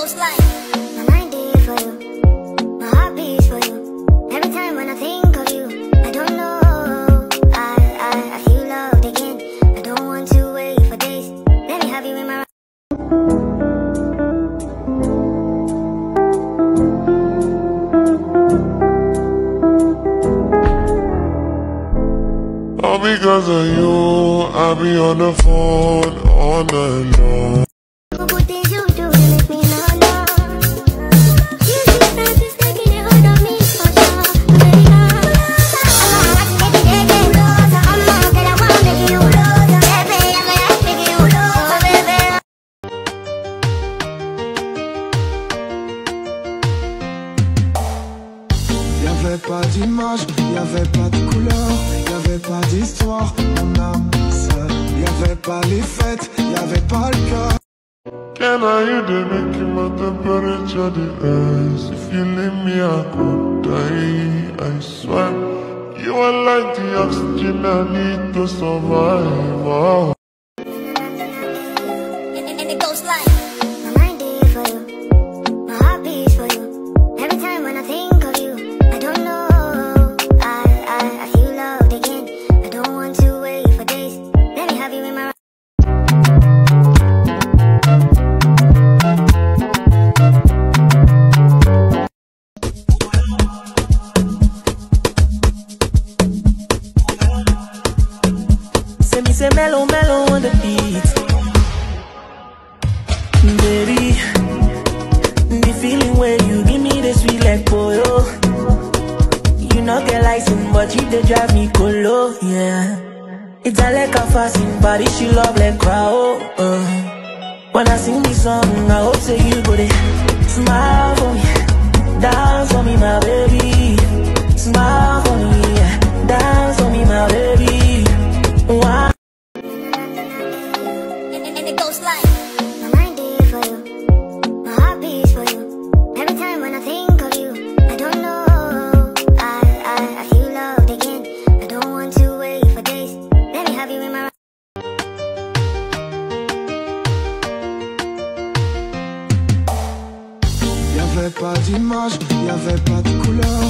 goes like My mind is for you. My heart beats for you. Every time when I think of you I don't know. I, I, I feel loved again. I don't want to wait for days. Let me have you in my All because of you, I be on the phone all night long Y'avait pas d'image, y'avait pas de couleur, y'avait pas d'histoire, mon âme seule. Y'avait pas les fêtes, y'avait pas le cœur. Can I hear the making my temperature the rise? If you leave me, I could die. I swear, you are like the oxygen I need to survive. Oh. Say mellow, mellow on the beat. Baby, the feeling where you give me the sweet like boyo. You not get license, but you they drive me colo, yeah. It's a like a fasting body, she love like crowd. Uh. When I sing this song, I hope say you go there. Smile for me, dance for me, my baby. It goes like My mind is for you My for you. Every time when I think of you I don't know. I, I, I feel loved again. I don't want to wait for days. Let me have you in my Y'avait pas d'image, y'avait pas de couleur,